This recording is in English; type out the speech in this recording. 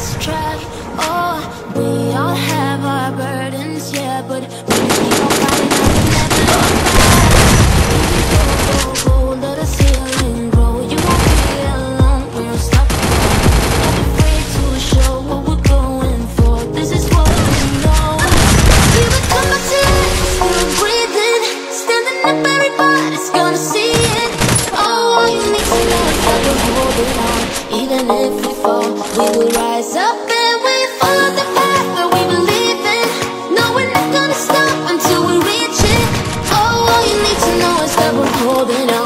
let's try. Oh, we all have our burdens, yeah, but I'm more holding on